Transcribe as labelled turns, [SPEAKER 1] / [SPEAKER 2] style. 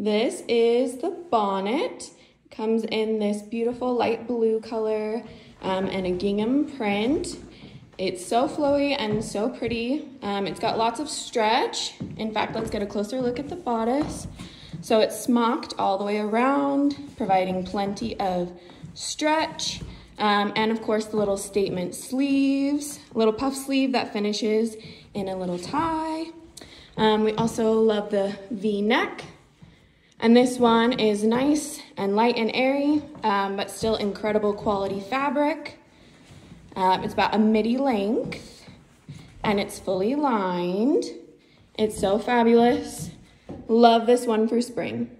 [SPEAKER 1] This is the bonnet. Comes in this beautiful light blue color um, and a gingham print. It's so flowy and so pretty. Um, it's got lots of stretch. In fact, let's get a closer look at the bodice. So it's smocked all the way around, providing plenty of stretch. Um, and of course the little statement sleeves, little puff sleeve that finishes in a little tie. Um, we also love the V-neck. And this one is nice and light and airy, um, but still incredible quality fabric. Um, it's about a midi length and it's fully lined. It's so fabulous. Love this one for spring.